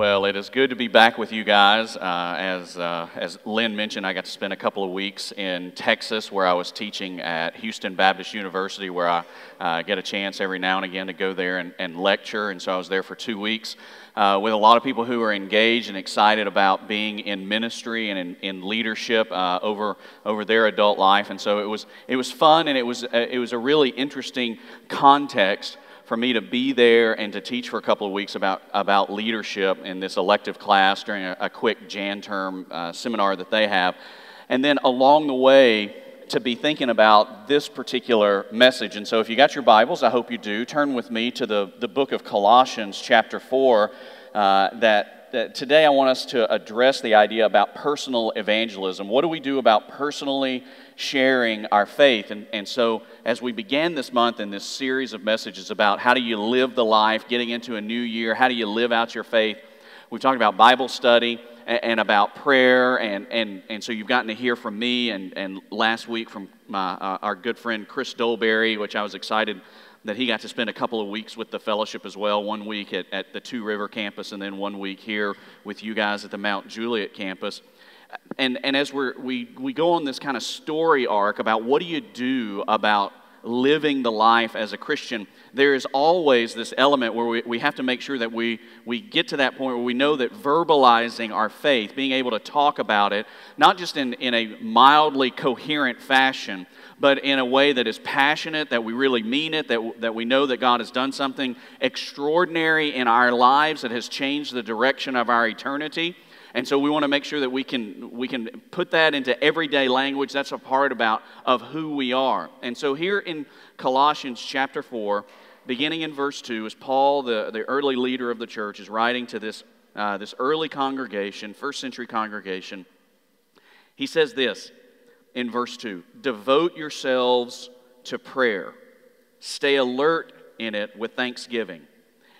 Well, it is good to be back with you guys. Uh, as, uh, as Lynn mentioned, I got to spend a couple of weeks in Texas where I was teaching at Houston Baptist University, where I uh, get a chance every now and again to go there and, and lecture. And so I was there for two weeks uh, with a lot of people who are engaged and excited about being in ministry and in, in leadership uh, over, over their adult life. And so it was, it was fun and it was, uh, it was a really interesting context for me to be there and to teach for a couple of weeks about, about leadership in this elective class during a, a quick Jan term uh, seminar that they have. And then along the way, to be thinking about this particular message. And so, if you got your Bibles, I hope you do, turn with me to the, the book of Colossians, chapter 4, uh, that that today I want us to address the idea about personal evangelism. What do we do about personally sharing our faith? And, and so, as we began this month in this series of messages about how do you live the life, getting into a new year, how do you live out your faith, we've talked about Bible study and, and about prayer. And, and, and so, you've gotten to hear from me and, and last week from my, uh, our good friend Chris Dolberry, which I was excited that he got to spend a couple of weeks with the fellowship as well one week at, at the Two River campus, and then one week here with you guys at the Mount Juliet campus. And, and as we're, we, we go on this kind of story arc about what do you do about living the life as a Christian, there is always this element where we, we have to make sure that we, we get to that point where we know that verbalizing our faith, being able to talk about it, not just in, in a mildly coherent fashion, but in a way that is passionate, that we really mean it, that, that we know that God has done something extraordinary in our lives that has changed the direction of our eternity. And so we want to make sure that we can, we can put that into everyday language. That's a part about of who we are. And so here in Colossians chapter 4, beginning in verse 2, as Paul, the, the early leader of the church, is writing to this, uh, this early congregation, first century congregation, he says this in verse 2 Devote yourselves to prayer, stay alert in it with thanksgiving.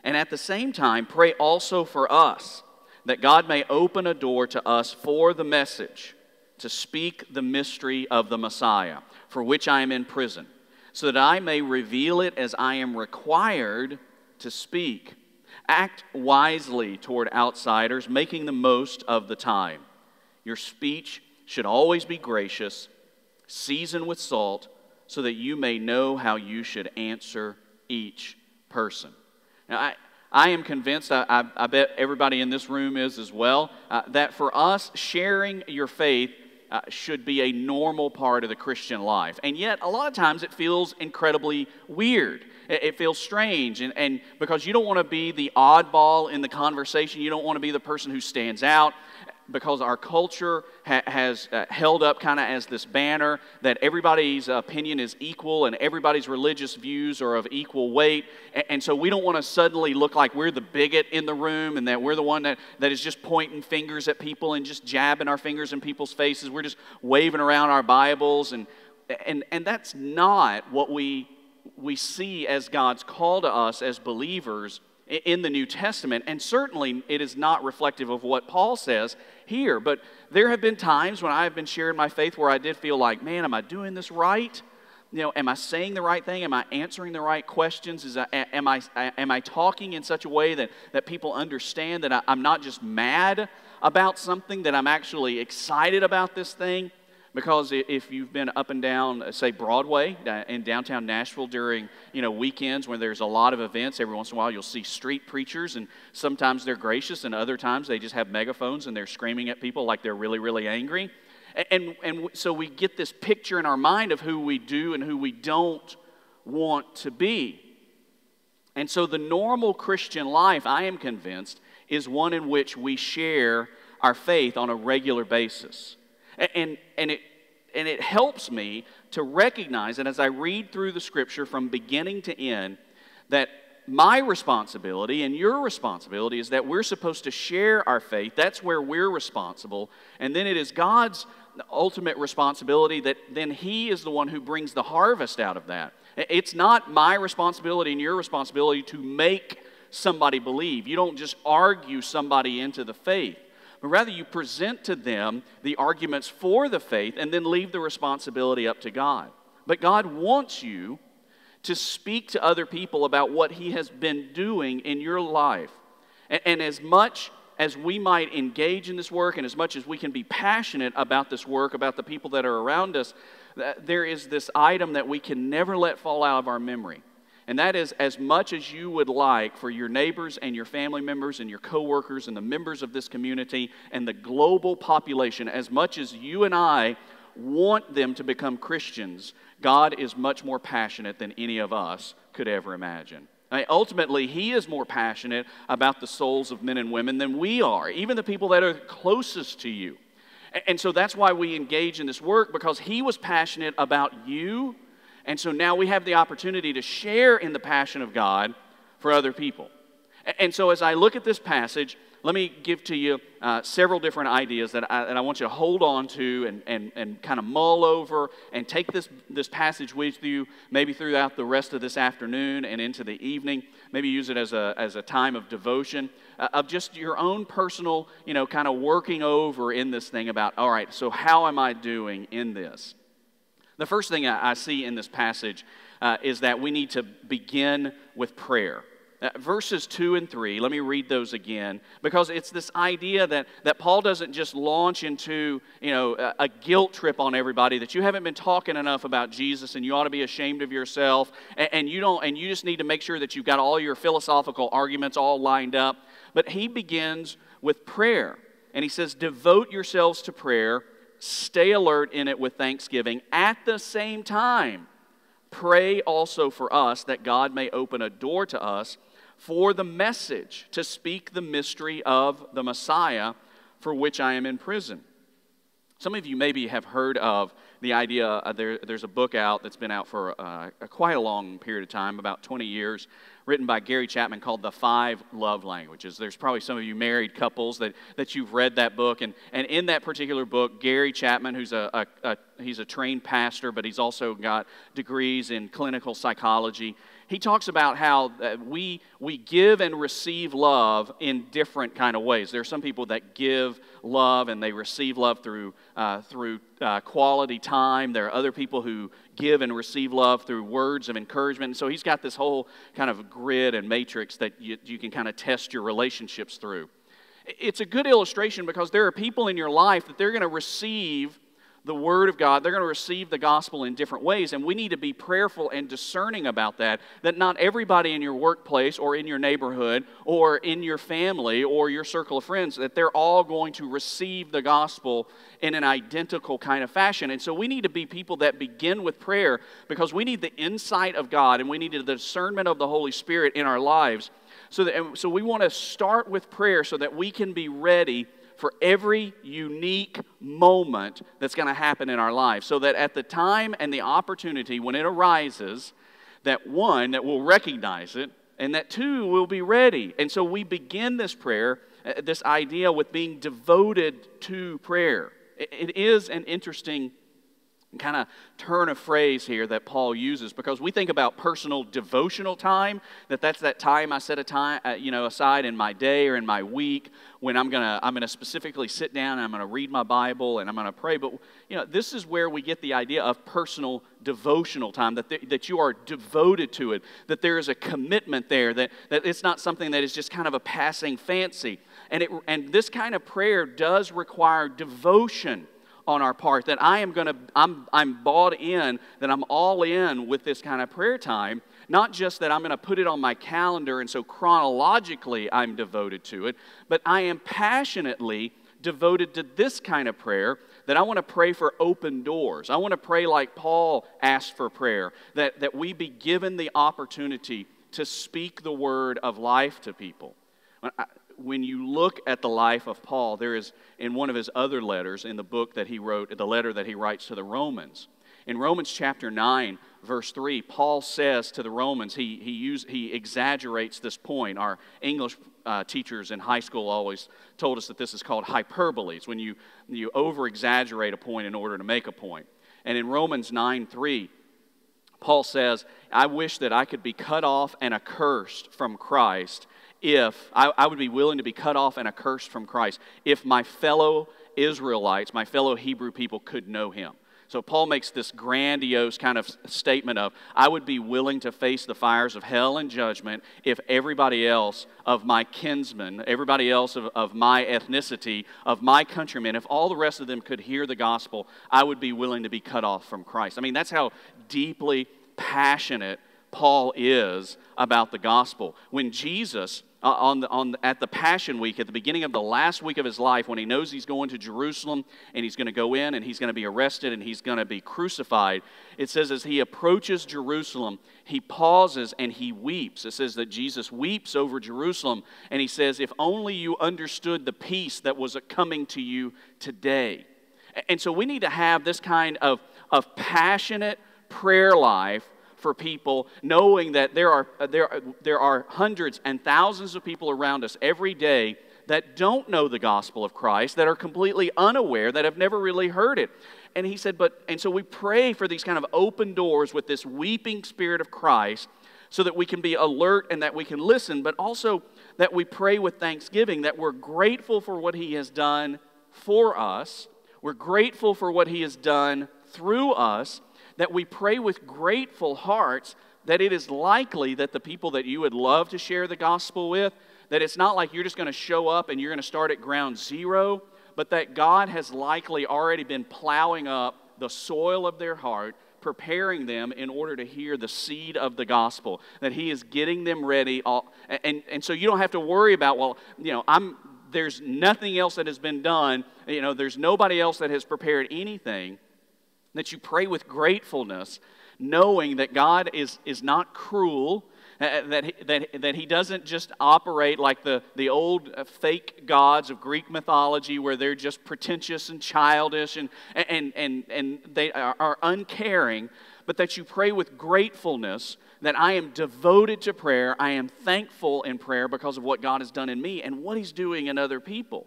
And at the same time, pray also for us that God may open a door to us for the message to speak the mystery of the Messiah, for which I am in prison, so that I may reveal it as I am required to speak. Act wisely toward outsiders, making the most of the time. Your speech should always be gracious, seasoned with salt, so that you may know how you should answer each person. Now, I, I am convinced, I, I, I, bet everybody in this room is as well, uh, that for us, sharing your faith uh, should be a normal part of the Christian life. And yet, a lot of times it feels incredibly weird. It, feels strange. And, and because you don't want to be the oddball in the conversation, you don't want to be the person who stands out because our culture ha- has uh, held up kind of as this banner that everybody's opinion is equal and everybody's religious views are of equal weight. And, so we don't want to suddenly look like we're the bigot in the room and that we're the one that, that is just pointing fingers at people and just jabbing our fingers in people's faces. We're just waving around our Bibles. And, and, and that's not what we, we see as God's call to us as believers in the New Testament, and certainly it is not reflective of what Paul says here. But there have been times when I have been sharing my faith where I did feel like, man, am I doing this right? You know, am I saying the right thing? Am I answering the right questions? Is I, am, I, am I talking in such a way that, that people understand that I, I'm not just mad about something, that I'm actually excited about this thing? Because if you've been up and down, uh, say, Broadway in downtown Nashville during you know, weekends when there's a lot of events, every once in a while you'll see street preachers, and sometimes they're gracious, and other times they just have megaphones and they're screaming at people like they're really, really angry. And, and so we get this picture in our mind of who we do and who we don't want to be. And so the normal Christian life, I am convinced, is one in which we share our faith on a regular basis. And, and, it, and it helps me to recognize that as I read through the scripture from beginning to end, that my responsibility and your responsibility is that we're supposed to share our faith. That's where we're responsible. And then it is God's ultimate responsibility that then He is the one who brings the harvest out of that. It's not my responsibility and your responsibility to make somebody believe. You don't just argue somebody into the faith but rather you present to them the arguments for the faith and then leave the responsibility up to God. But God wants you to speak to other people about what He has been doing in your life. And, and as much as we might engage in this work and as much as we can be passionate about this work, about the people that are around us, there is this item that we can never let fall out of our memory. And that is as much as you would like for your neighbors and your family members and your coworkers and the members of this community and the global population, as much as you and I want them to become Christians, God is much more passionate than any of us could ever imagine. I mean, ultimately, He is more passionate about the souls of men and women than we are, even the people that are closest to you. And so that's why we engage in this work because He was passionate about you and so now we have the opportunity to share in the passion of God for other people. And so as I look at this passage, let me give to you uh, several different ideas that I, that I want you to hold on to and, and, and kind of mull over and take this, this passage with you maybe throughout the rest of this afternoon and into the evening. Maybe use it as a, as a time of devotion, uh, of just your own personal, you know, kind of working over in this thing about, all right, so how am I doing in this? The first thing I see in this passage uh, is that we need to begin with prayer. Uh, verses 2 and 3, let me read those again, because it's this idea that, that Paul doesn't just launch into you know, a, a, guilt trip on everybody, that you haven't been talking enough about Jesus and you ought to be ashamed of yourself, and, and, you, don't, and you just need to make sure that you've got all your philosophical arguments all lined up. But he begins with prayer, and he says, Devote yourselves to prayer stay alert in it with thanksgiving. At the same time, pray also for us that God may open a door to us for the message to speak the mystery of the Messiah for which I am in prison. Some of you maybe have heard of the idea, uh, there, there's a book out that's been out for uh, a, quite a long period of time, about 20 years, written by Gary Chapman called The Five Love Languages. There's probably some of you married couples that, that you've read that book. And, and in that particular book, Gary Chapman, who's a, a, a he's a trained pastor, but he's also got degrees in clinical psychology, he talks about how uh, we, we give and receive love in different kind of ways. There are some people that give love and they receive love through, uh, through uh, quality time. There are other people who give and receive love through words of encouragement. And so he's got this whole kind of grid and matrix that you, you can kind of test your relationships through. It's a good illustration because there are people in your life that they're going to receive the Word of God, they're going to receive the gospel in different ways. And we need to be prayerful and discerning about that, that not everybody in your workplace or in your neighborhood or in your family or your circle of friends, that they're all going to receive the gospel in an identical kind of fashion. And so we need to be people that begin with prayer because we need the insight of God and we need the discernment of the Holy Spirit in our lives. So, that, so we want to start with prayer so that we can be ready for every unique moment that's going to happen in our life. So that at the time and the opportunity when it arises that one that will recognize it and that two will be ready. And so we begin this prayer uh, this idea with being devoted to prayer. It is an interesting kind of turn a phrase here that Paul uses because we think about personal devotional time that that's that time I set a time uh, you know aside in my day or in my week when I'm going to I'm going to specifically sit down and I'm going to read my Bible and I'm going to pray. But you know this is where we get the idea of personal devotional time that th- that you are devoted to it that there is a commitment there that that it's not something that is just kind of a passing fancy. And it and this kind of prayer does require devotion on our part that I am going to, I'm, I'm bought in, that I'm all in with this kind of prayer time. Not just that I'm going to put it on my calendar and so chronologically I'm devoted to it, but I am passionately devoted to this kind of prayer that I want to pray for open doors. I want to pray like Paul asked for prayer, that, that we be given the opportunity to speak the word of life to people when you look at the life of Paul, there is in one of his other letters in the book that he wrote, the letter that he writes to the Romans. In Romans chapter 9, verse 3, Paul says to the Romans, he, he, use, he exaggerates this point. Our English uh, teachers in high school always told us that this is called hyperboles, when you, you over exaggerate a point in order to make a point. And in Romans 9 3, Paul says, I wish that I could be cut off and accursed from Christ if I, I, would be willing to be cut off and accursed from Christ if my fellow Israelites, my fellow Hebrew people could know him. So Paul makes this grandiose kind of statement of, I would be willing to face the fires of hell and judgment if everybody else of my kinsmen, everybody else of, of my ethnicity, of my countrymen, if all the rest of them could hear the gospel, I would be willing to be cut off from Christ. I mean, that's how deeply passionate Paul is about the gospel. When Jesus uh, on the, on the, at the Passion Week, at the beginning of the last week of his life, when he knows he's going to Jerusalem and he's going to go in and he's going to be arrested and he's going to be crucified, it says as he approaches Jerusalem, he pauses and he weeps. It says that Jesus weeps over Jerusalem and he says, If only you understood the peace that was coming to you today. And so we need to have this kind of, of passionate prayer life for people, knowing that there are, uh, there, are, there are hundreds and thousands of people around us every day that don't know the gospel of Christ, that are completely unaware, that have never really heard it. And he said, but, and so we pray for these kind of open doors with this weeping spirit of Christ so that we can be alert and that we can listen, but also that we pray with thanksgiving, that we're grateful for what he has done for us, we're grateful for what he has done through us, that we pray with grateful hearts that it is likely that the people that you would love to share the gospel with, that it's not like you're just going to show up and you're going to start at ground zero, but that God has likely already been plowing up the soil of their heart, preparing them in order to hear the seed of the gospel, that He is getting them ready. All, and, and so you don't have to worry about, well, you know, I'm, there's nothing else that has been done. You know, there's nobody else that has prepared anything that you pray with gratefulness, knowing that God is, is not cruel, uh, uh that, that, that He doesn't just operate like the, the old uh, fake gods of Greek mythology where they're just pretentious and childish and, and, and, and they are, uncaring, but that you pray with gratefulness that I am devoted to prayer. I am thankful in prayer because of what God has done in me and what He's doing in other people.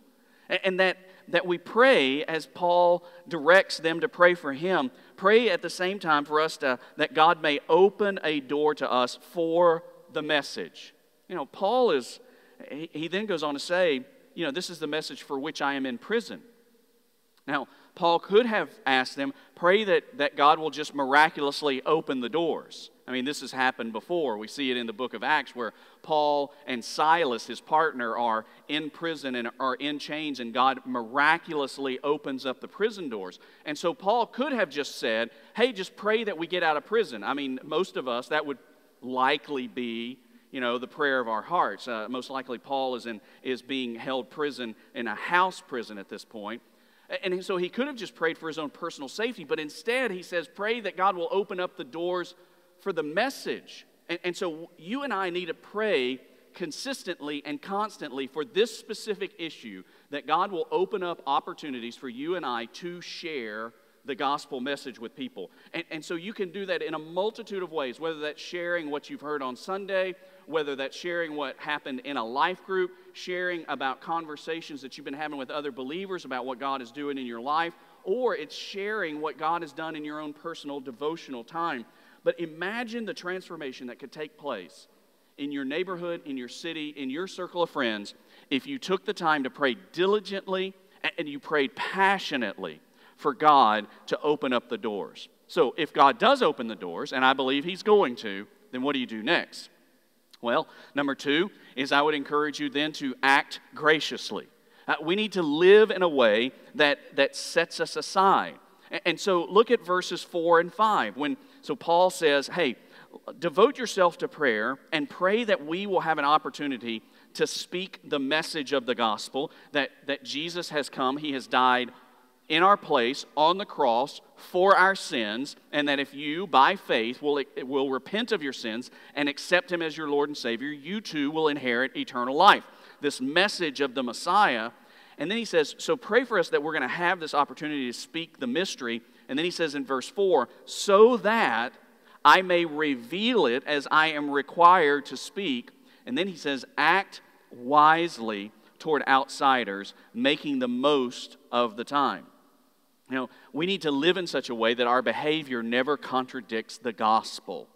And, and that that we pray as Paul directs them to pray for him. Pray at the same time for us to, that God may open a door to us for the message. You know, Paul is, he, he then goes on to say, you know, this is the message for which I am in prison. Now, Paul could have asked them, pray that, that God will just miraculously open the doors. I mean, this has happened before. We see it in the book of Acts where Paul and Silas, his partner, are in prison and are in chains, and God miraculously opens up the prison doors. And so Paul could have just said, Hey, just pray that we get out of prison. I mean, most of us, that would likely be you know the prayer of our hearts uh, most likely paul is in is being held prison in a house prison at this point. point and so he could have just prayed for his own personal safety but instead he says pray that god will open up the doors for the message. And, and so you and I need to pray consistently and constantly for this specific issue that God will open up opportunities for you and I to share the gospel message with people. And, and so you can do that in a multitude of ways, whether that's sharing what you've heard on Sunday, whether that's sharing what happened in a life group, sharing about conversations that you've been having with other believers about what God is doing in your life, or it's sharing what God has done in your own personal devotional time. But imagine the transformation that could take place in your neighborhood, in your city, in your circle of friends if you took the time to pray diligently and you prayed passionately for God to open up the doors. So, if God does open the doors, and I believe He's going to, then what do you do next? Well, number two is I would encourage you then to act graciously. Uh, we need to live in a way that, that sets us aside. And, and so look at verses 4 and 5. When so Paul says, hey, devote yourself to prayer and pray that we will have an opportunity to speak the message of the gospel that, that Jesus has come, he has died in our place on the cross for our sins, and that if you, by faith, will, will repent of your sins and accept him as your Lord and Savior, you too will inherit eternal life. This message of the Messiah. And then he says, So pray for us that we're going to have this opportunity to speak the mystery and then he says in verse 4 so that I may reveal it as I am required to speak. And then he says, act wisely toward outsiders, making the most of the time. You know, we need to live in such a way that our behavior never contradicts the gospel.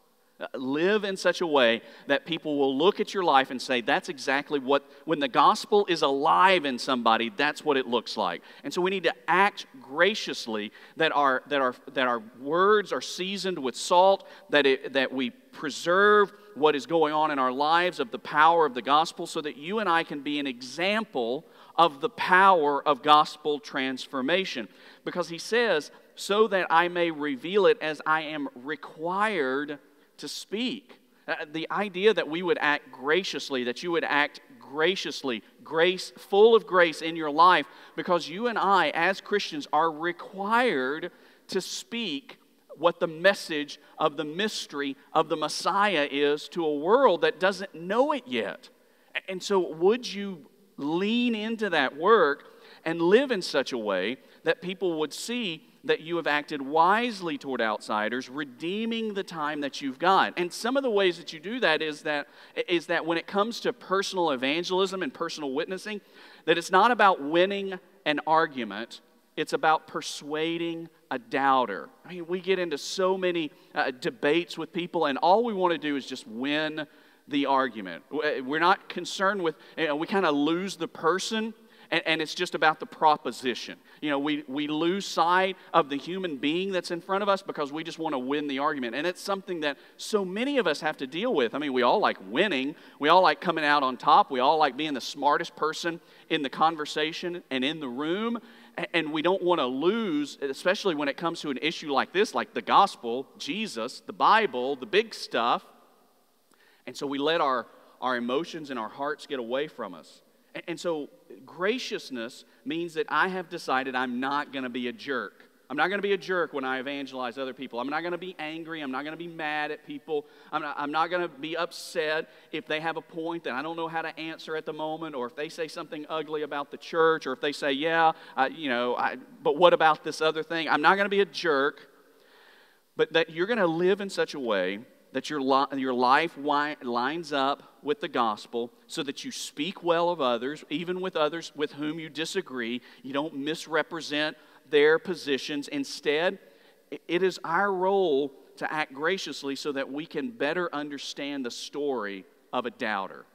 Live in such a way that people will look at your life and say, that's exactly what, when the gospel is alive in somebody, that's what it looks like. And so we need to act graciously, that our, that our, that our words are seasoned with salt, that, it, that we preserve what is going on in our lives of the power of the gospel, so that you and I can be an example of the power of gospel transformation. Because he says, so that I may reveal it as I am required to speak. Uh, the idea that we would act graciously, that you would act graciously, grace, full of grace in your life, because you and I, as Christians, are required to speak what the message of the mystery of the Messiah is to a world that doesn't know it yet. And so, would you lean into that work and live in such a way that people would see that you have acted wisely toward outsiders, redeeming the time that you've got. And some of the ways that you do that is that is that when it comes to personal evangelism and personal witnessing, that it's not about winning an argument, it's about persuading a doubter. I mean, we get into so many uh, debates with people, and all we want to do is just win the argument. We're not concerned with, you know, we kind of lose the person and, and it's just about the proposition. You know, we, we lose sight of the human being that's in front of us because we just want to win the argument. And it's something that so many of us have to deal with. I mean, we all like winning, we all like coming out on top, we all like being the smartest person in the conversation and in the room. And we don't want to lose, especially when it comes to an issue like this, like the gospel, Jesus, the Bible, the big stuff. And so we let our, our emotions and our hearts get away from us. And so, graciousness means that I have decided I'm not going to be a jerk. I'm not going to be a jerk when I evangelize other people. I'm not going to be angry. I'm not going to be mad at people. I'm not, not going to be upset if they have a point that I don't know how to answer at the moment, or if they say something ugly about the church, or if they say, yeah, I, you know, I, but what about this other thing? I'm not going to be a jerk, but that you're going to live in such a way that your, li- your life wi- lines up with the gospel so that you speak well of others, even with others with whom you disagree. You don't misrepresent their positions. Instead, it is our role to act graciously so that we can better understand the story of a doubter.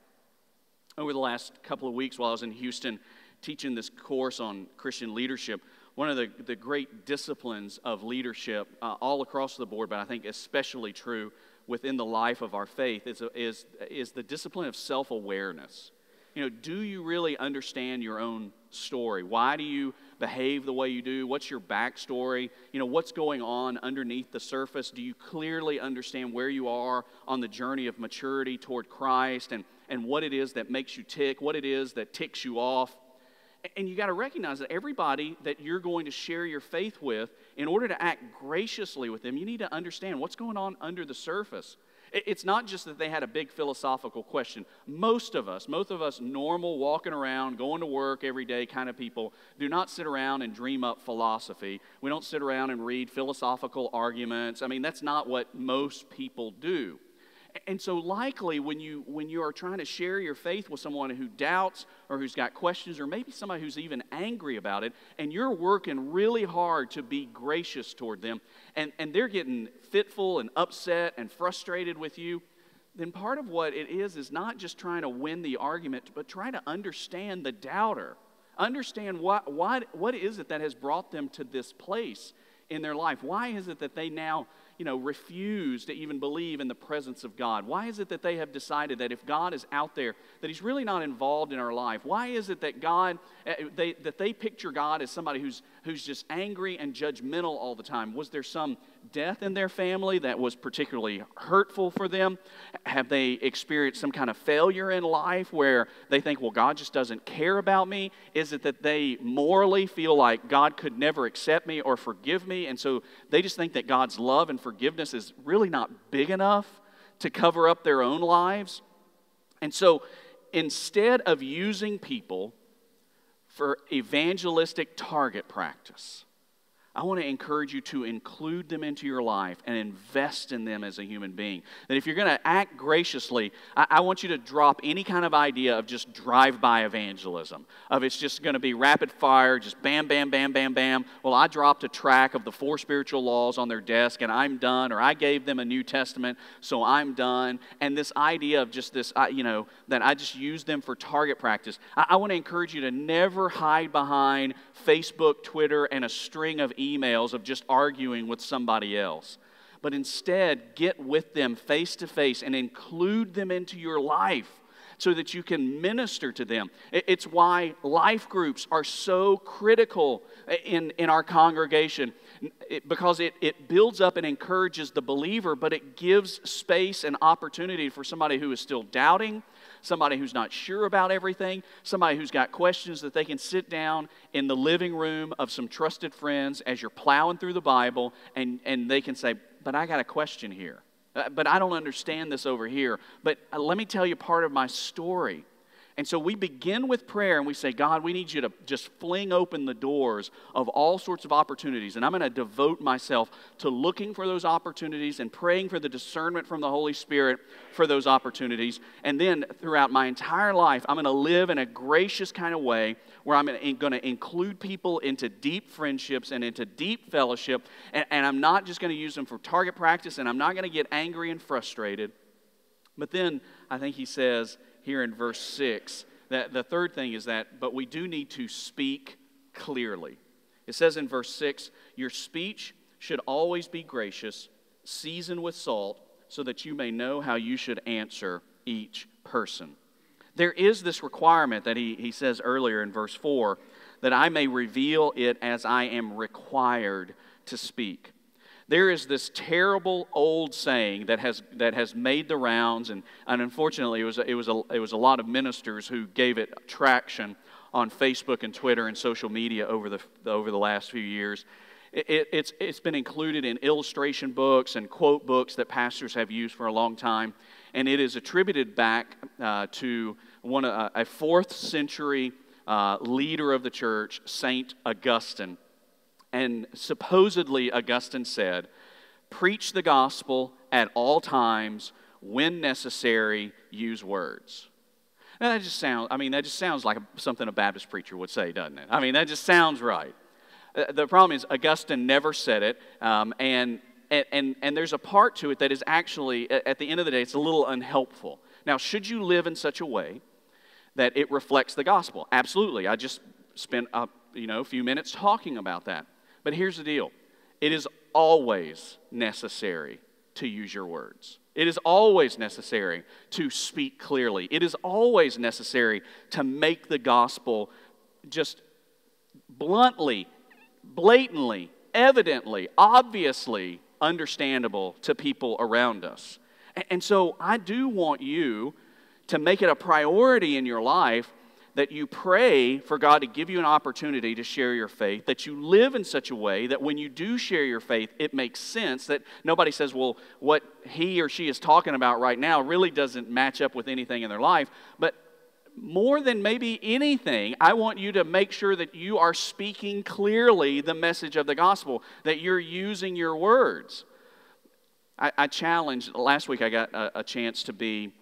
Over the last couple of weeks while I was in Houston teaching this course on Christian leadership, one of the, the great disciplines of leadership uh, all across the board, but I think especially true within the life of our faith is, is, is the discipline of self awareness. You know, do you really understand your own story? Why do you behave the way you do? What's your backstory? You know, what's going on underneath the surface? Do you clearly understand where you are on the journey of maturity toward Christ and, and what it is that makes you tick, what it is that ticks you off? And you got to recognize that everybody that you're going to share your faith with, in order to act graciously with them, you need to understand what's going on under the surface. It's not just that they had a big philosophical question. Most of us, most of us normal, walking around, going to work every day kind of people, do not sit around and dream up philosophy. We don't sit around and read philosophical arguments. I mean, that's not what most people do. And so likely when you when you are trying to share your faith with someone who doubts or who's got questions or maybe somebody who's even angry about it and you're working really hard to be gracious toward them and, and they're getting fitful and upset and frustrated with you, then part of what it is is not just trying to win the argument, but trying to understand the doubter. Understand what, what, what is it that has brought them to this place in their life? Why is it that they now you know, refuse to even believe in the presence of God? Why is it that they have decided that if God is out there, that He's really not involved in our life? Why is it that God, eh, they, that they picture God as somebody who's, who's just angry and judgmental all the time? Was there some death in their family that was particularly hurtful for them? Have they experienced some kind of failure in life where they think, well, God just doesn't care about me? Is it that they morally feel like God could never accept me or forgive me? And so they just think that God's love and forgiveness is really not big enough to cover up their own lives? And so instead of using people for evangelistic target practice, I want to encourage you to include them into your life and invest in them as a human being. That if you're going to act graciously, I, I, want you to drop any kind of idea of just drive by evangelism, of it's just going to be rapid fire, just bam, bam, bam, bam, bam. Well, I dropped a track of the four spiritual laws on their desk and I'm done, or I gave them a New Testament, so I'm done. And this idea of just this, you know, that I just use them for target practice. I, I want to encourage you to never hide behind Facebook, Twitter, and a string of emails of just arguing with somebody else. But instead, get with them face to face and include them into your life so that you can minister to them. It's why life groups are so critical in, in our congregation because it, it builds up and encourages the believer, but it gives space and opportunity for somebody who is still doubting, somebody who's not sure about everything, somebody who's got questions that they can sit down in the living room of some trusted friends as you're plowing through the Bible and, and they can say, But I got a question here. Uh, but I don't understand this over here. But uh, let me tell you part of my story. And so we begin with prayer and we say, God, we need you to just fling open the doors of all sorts of opportunities. And I'm going to devote myself to looking for those opportunities and praying for the discernment from the Holy Spirit for those opportunities. And then throughout my entire life, I'm going to live in a gracious kind of way where I'm going to include people into deep friendships and into deep fellowship. And, and I'm not just going to use them for target practice and I'm not going to get angry and frustrated. But then I think he says, here in verse 6. That the third thing is that, but we do need to speak clearly. It says in verse 6 Your speech should always be gracious, seasoned with salt, so that you may know how you should answer each person. There is this requirement that he, he says earlier in verse 4 that I may reveal it as I am required to speak. There is this terrible old saying that has, that has made the rounds, and, and unfortunately, it was, it, was a, it was a lot of ministers who gave it traction on Facebook and Twitter and social media over the, over the last few years. It, it's, it's been included in illustration books and quote books that pastors have used for a long time, and it is attributed back uh, to one, uh, a fourth century uh, leader of the church, Saint Augustine. And supposedly, Augustine said, Preach the gospel at all times, when necessary, use words. Now, that just sounds, I mean, that just sounds like something a Baptist preacher would say, doesn't it? I mean, that just sounds right. Uh, the problem is, Augustine never said it, um, and, and, and, and there's a part to it that is actually, at the end of the day, it's a little unhelpful. Now, should you live in such a way that it reflects the gospel? Absolutely. I just spent a, you know, a few minutes talking about that. But here's the deal it is always necessary to use your words. It is always necessary to speak clearly. It is always necessary to make the gospel just bluntly, blatantly, evidently, obviously understandable to people around us. And so I do want you to make it a priority in your life that you pray for God to give you an opportunity to share your faith, that you live in such a way that when you do share your faith, it makes sense, that nobody says, well, what he or she is talking about right now really doesn't match up with anything in their life. But more than maybe anything, I want you to make sure that you are speaking clearly the message of the gospel, that you're using your words. I, I challenged, last week I got a, a chance to be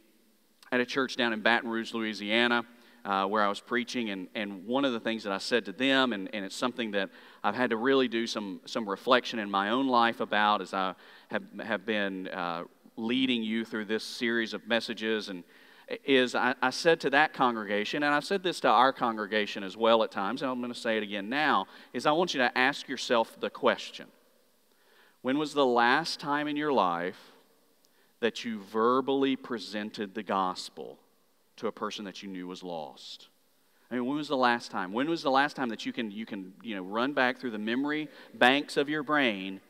at a church down in Baton Rouge, Louisiana uh, where I was preaching, and, and one of the things that I said to them, and, and it's something that I've had to really do some, some reflection in my own life about as I have, have been uh, leading you through this series of messages, and is I, I said to that congregation, and I've said this to our congregation as well at times, and I'm going to say it again now, is I want you to ask yourself the question. When was the last time in your life that you verbally presented the gospel to a person that you knew was lost? I mean, when was the last time? When was the last time that you can, you can you know, run back through the memory banks of your brain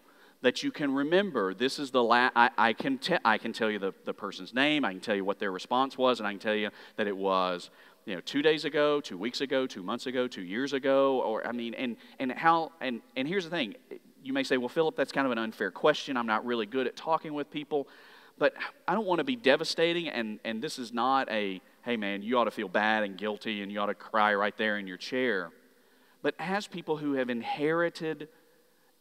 that you can remember this is the last, I, I, can, te- I can tell you the, the person's name, I can tell you what their response was, and I can tell you that it was, you know, two days ago, two weeks ago, two months ago, two years ago, or, I mean, and, and how, and, and here's the thing. You may say, well, Philip, that's kind of an unfair question. I'm not really good at talking with people. But I don't want to be devastating, and, and this is not a, hey man, you ought to feel bad and guilty and you ought to cry right there in your chair. But as people who have inherited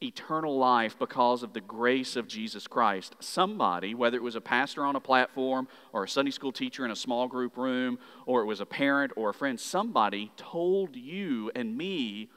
eternal life because of the grace of Jesus Christ. Somebody, whether it was a pastor on a platform or a Sunday school teacher in a small group room or it was a parent or a friend, somebody told you and me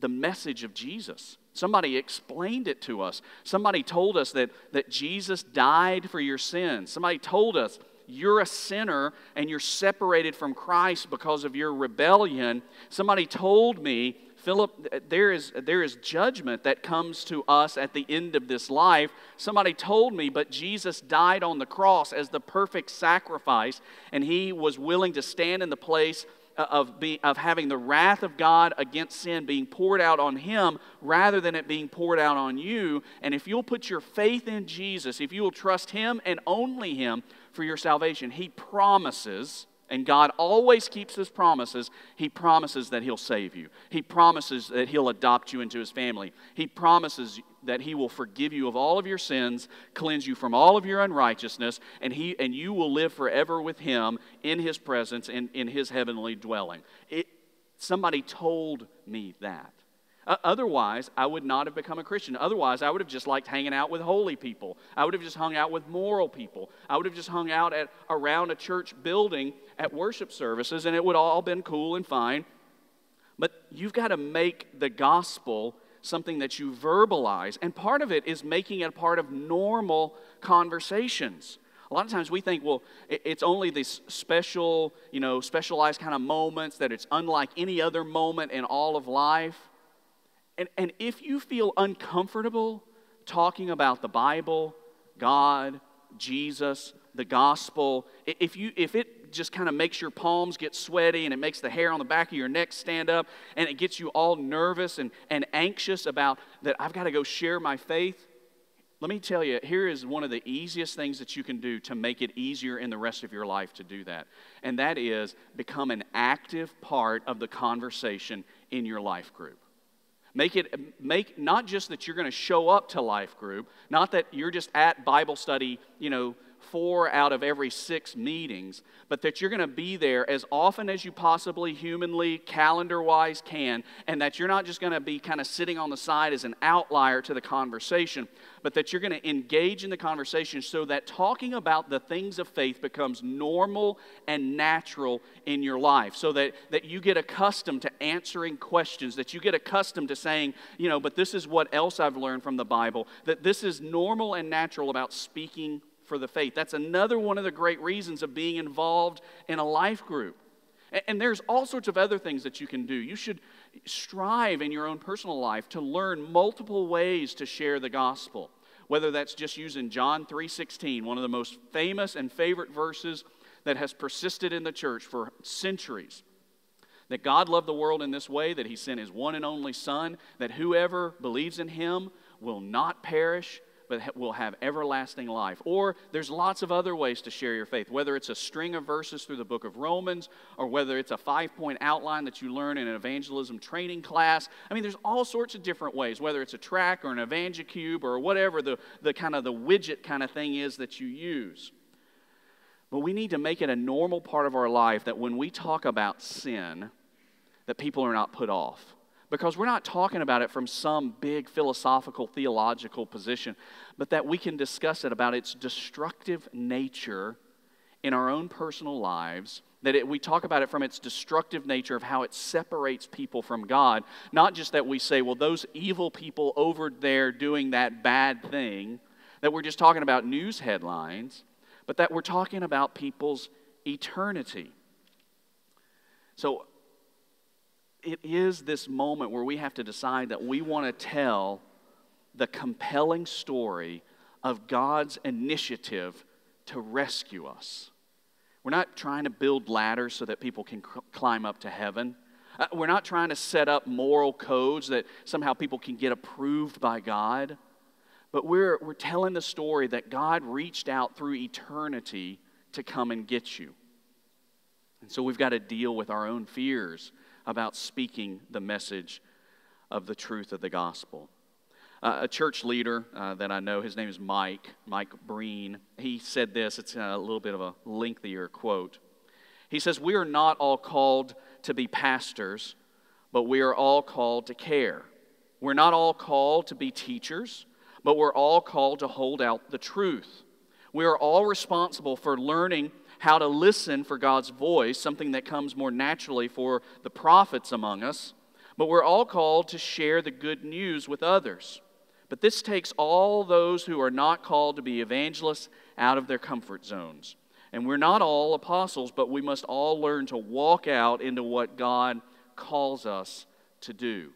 the message of Jesus. Somebody explained it to us. Somebody told us that, that Jesus died for your sins. Somebody told us you're a sinner and you're separated from Christ because of your rebellion. Somebody told me Philip, there is, there is judgment that comes to us at the end of this life. Somebody told me, but Jesus died on the cross as the perfect sacrifice, and he was willing to stand in the place Uh, of, be, of having the wrath of God against sin being poured out on him rather than it being poured out on you. And if you'll put your faith in Jesus, if you will trust him and only him for your salvation, he promises and God always keeps his promises. He promises that he'll save you. He promises that he'll adopt you into his family. He promises that he will forgive you of all of your sins, cleanse you from all of your unrighteousness, and, he, and you will live forever with him in his presence in, in his heavenly dwelling. It, somebody told me that. Otherwise, I would not have become a Christian. Otherwise, I would have just liked hanging out with holy people. I would have just hung out with moral people. I would have just hung out at, around a church building at worship services, and it would all been cool and fine. But you've got to make the gospel something that you verbalize, and part of it is making it a part of normal conversations. A lot of times we think, well, it's only these special, you know, specialized kind of moments that it's unlike any other moment in all of life. And, and if you feel uncomfortable talking about the Bible, God, Jesus, the gospel, if, you, if it just kind of makes your palms get sweaty and it makes the hair on the back of your neck stand up and it gets you all nervous and, and anxious about that I've got to go share my faith, let me tell you, here is one of the easiest things that you can do to make it easier in the rest of your life to do that. And that is become an active part of the conversation in your life group. Make it make not just that you're going to show up to life group, not that you're just at Bible study, you know, four out of every six meetings, but that you're going to be there as often as you possibly humanly, calendar wise can, and that you're not just going to be kind of sitting on the side as an outlier to the conversation, but that you're going to engage in the conversation so that talking about the things of faith becomes normal and natural in your life, so that, that you get accustomed to answering questions, that you get accustomed to saying, you know, but this is what else I've learned from the Bible, that this is normal and natural about speaking for the faith. That's another one of the great reasons of being involved in a life group. And there's all sorts of other things that you can do. You should strive in your own personal life to learn multiple ways to share the gospel. Whether that's just using John 3:16, one of the most famous and favorite verses that has persisted in the church for centuries. That God loved the world in this way that he sent his one and only son that whoever believes in him will not perish but will have everlasting life. Or there's lots of other ways to share your faith, whether it's a string of verses through the book of Romans, or whether it's a five point outline that you learn in an evangelism training class. I mean, there's all sorts of different ways, whether it's a track or an EvangeCube or whatever the, the kind of the widget kind of thing is that you use. But we need to make it a normal part of our life that when we talk about sin, that people are not put off because we're not talking about it from some big philosophical, theological position, but that we can discuss it about its destructive nature in our own personal lives. That it, we talk about it from its destructive nature of how it separates people from God. Not just that we say, well, those evil people over there doing that bad thing, that we're just talking about news headlines, but that we're talking about people's eternity. So it is this moment where we have to decide that we want to tell the compelling story of God's initiative to rescue us. We're not trying to build ladders so that people can climb up to heaven. Uh, we're not trying to set up moral codes that somehow people can get approved by God. But we're, we're telling the story that God reached out through eternity to come and get you. And so we've got to deal with our own fears about speaking the message of the truth of the gospel. Uh, a church leader uh, that I know, his name is Mike, Mike Breen, he said this. It's a little bit of a lengthier quote. He says, We are not all called to be pastors, but we are all called to care. We're not all called to be teachers, but we're all called to hold out the truth. We are all responsible for learning how to listen for God's voice, something that comes more naturally for the prophets among us. But we're all called to share the good news with others. But this takes all those who are not called to be evangelists out of their comfort zones. And we're not all apostles, but we must all learn to walk out into what God calls us to do.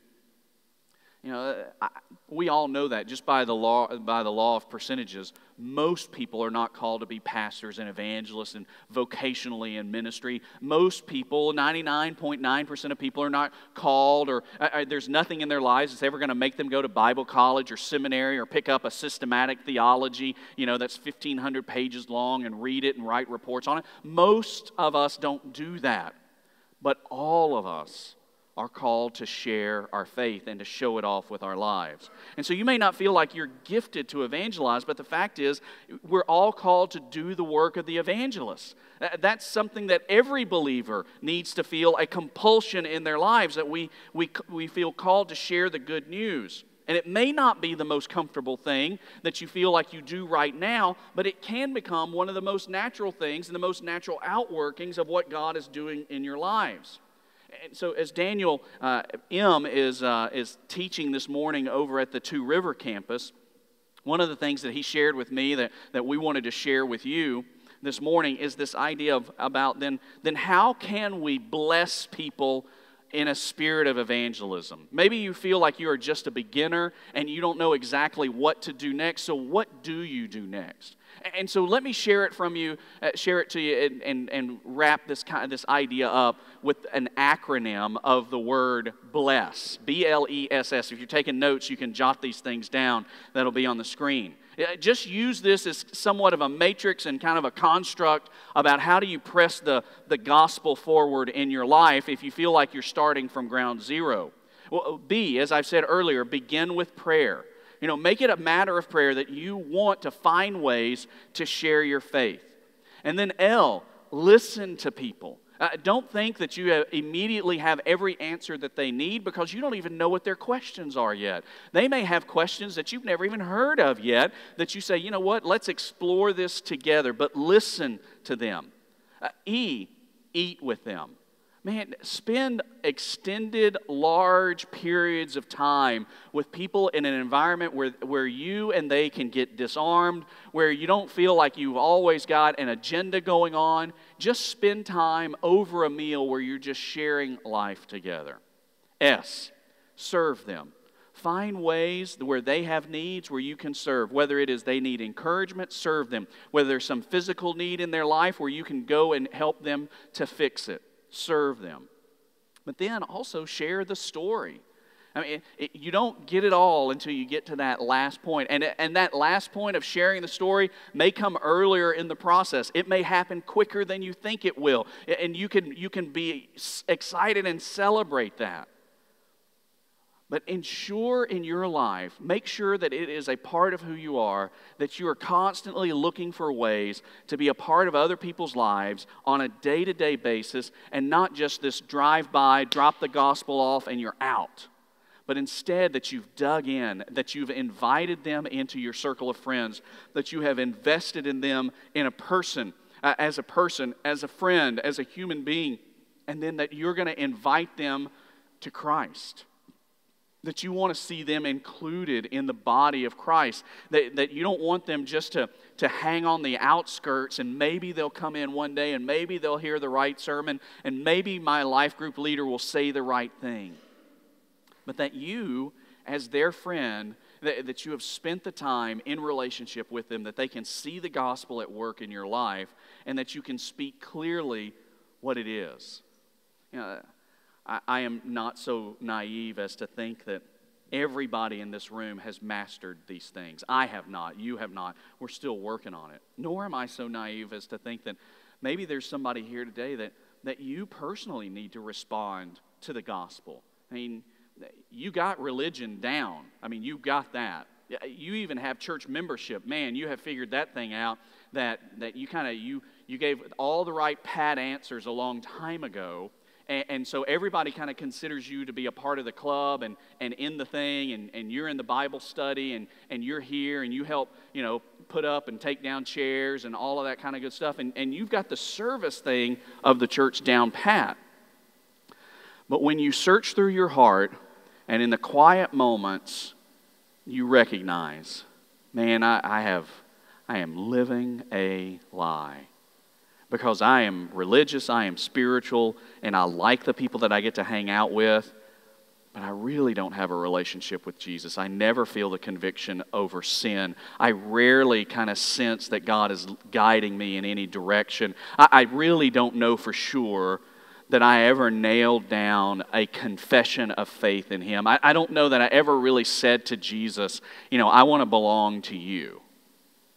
You know, I, we all know that just by the law by the law of percentages. Most people are not called to be pastors and evangelists and vocationally in ministry. Most people, 99.9% of people, are not called, or uh, there's nothing in their lives that's ever going to make them go to Bible college or seminary or pick up a systematic theology, you know, that's 1,500 pages long and read it and write reports on it. Most of us don't do that, but all of us are called to share our faith and to show it off with our lives. And so you may not feel like you're gifted to evangelize, but the fact is, we're all called to do the work of the evangelist. That's something that every believer needs to feel a compulsion in their lives that we, we, we feel called to share the good news. And it may not be the most comfortable thing that you feel like you do right now, but it can become one of the most natural things and the most natural outworkings of what God is doing in your lives. And so, as Daniel uh, M. Is, uh, is teaching this morning over at the Two River campus, one of the things that he shared with me that, that we wanted to share with you this morning is this idea of about then, then how can we bless people in a spirit of evangelism. Maybe you feel like you are just a beginner and you don't know exactly what to do next. So, what do you do next? And so let me share it from you, uh, share it to you, and, and, and wrap this, kind of, this idea up with an acronym of the word bless. B L E S S. If you're taking notes, you can jot these things down. That'll be on the screen. Just use this as somewhat of a matrix and kind of a construct about how do you press the, the gospel forward in your life if you feel like you're starting from ground zero. Well, B, as I've said earlier, begin with prayer. You know, make it a matter of prayer that you want to find ways to share your faith. And then L, listen to people. Uh, don't think that you have immediately have every answer that they need because you don't even know what their questions are yet. They may have questions that you've never even heard of yet that you say, you know what, let's explore this together, but listen to them. Uh, e, eat with them. Man, spend extended, large periods of time with people in an environment where, where you and they can get disarmed, where you don't feel like you've always got an agenda going on. Just spend time over a meal where you're just sharing life together. S, serve them. Find ways where they have needs where you can serve. Whether it is they need encouragement, serve them. Whether there's some physical need in their life where you can go and help them to fix it serve them. But then also share the story. I mean, it, you don't get it all until you get to that last point. And, and that last point of sharing the story may come earlier in the process. It may happen quicker than you think it will. And you can, you can be excited and celebrate that. But ensure in your life, make sure that it is a part of who you are, that you are constantly looking for ways to be a part of other people's lives on a day to day basis and not just this drive by, drop the gospel off, and you're out. But instead, that you've dug in, that you've invited them into your circle of friends, that you have invested in them in a person, uh, as a person, as a friend, as a human being, and then that you're going to invite them to Christ that you want to see them included in the body of Christ. That, that you don't want them just to, to hang on the outskirts and maybe they'll come in one day and maybe they'll hear the right sermon and maybe my life group leader will say the right thing. But that you, as their friend, that, that you have spent the time in relationship with them, that they can see the gospel at work in your life, and that you can speak clearly what it is. You know, I, I am not so naive as to think that everybody in this room has mastered these things. I have not. You have not. We're still working on it. Nor am I so naive as to think that maybe there's somebody here today that, that you personally need to respond to the gospel. I mean, you got religion down. I mean, you got that. You even have church membership. Man, you have figured that thing out that, that you kind of you you gave all the right pat answers a long time ago and, and so everybody kind of considers you to be a part of the club and, and in the thing, and, and you're in the Bible study, and, and you're here, and you help, you know, put up and take down chairs and all of that kind of good stuff, and, and you've got the service thing of the church down pat. But when you search through your heart, and in the quiet moments, you recognize, man, I, I have, I am living a lie because I am religious, I am spiritual, and I like the people that I get to hang out with, but I really don't have a relationship with Jesus. I never feel the conviction over sin. I rarely kind of sense that God is guiding me in any direction. I, I really don't know for sure that I ever nailed down a confession of faith in Him. I, I don't know that I ever really said to Jesus, you know, I want to belong to you.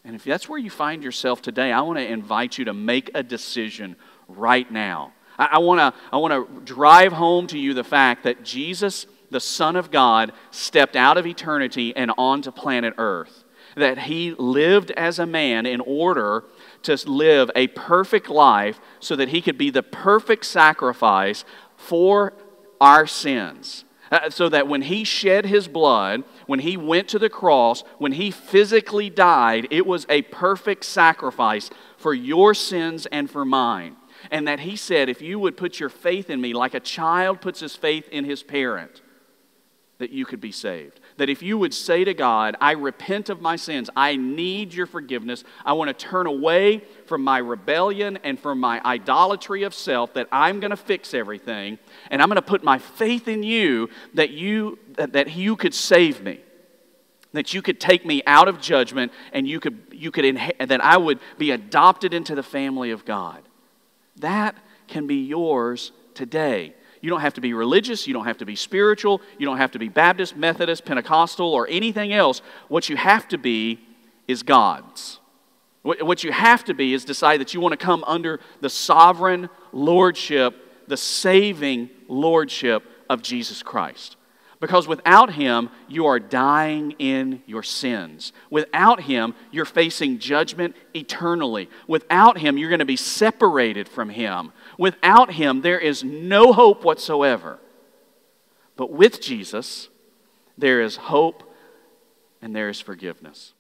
And if that's where you find yourself today, I want to invite you to make a decision right now. I, I want to I want to drive home to you the fact that Jesus, the Son of God, stepped out of eternity and onto planet Earth. That he lived as a man in order to live a perfect life so that he could be the perfect sacrifice for our sins. Uh, so that when he shed his blood, when he went to the cross, when he physically died, it was a perfect sacrifice for your sins and for mine. And that he said, if you would put your faith in me like a child puts his faith in his parent, that you could be saved. That if you would say to God, I repent of my sins, I need your forgiveness, I want to turn away from my rebellion and from my idolatry of self, that I'm going to fix everything, and I'm going to put my faith in you that you, that you could save me. That you could take me out of judgment and you could, you could inha- that I would be adopted into the family of God. That can be yours today. You don't have to be religious. You don't have to be spiritual. You don't have to be Baptist, Methodist, Pentecostal, or anything else. What you have to be is God's. What you have to be is decide that you want to come under the sovereign lordship, the saving lordship of Jesus Christ. Because without Him, you are dying in your sins. Without Him, you're facing judgment eternally. Without Him, you're going to be separated from Him. Without Him, there is no hope whatsoever. But with Jesus, there is hope and there is forgiveness.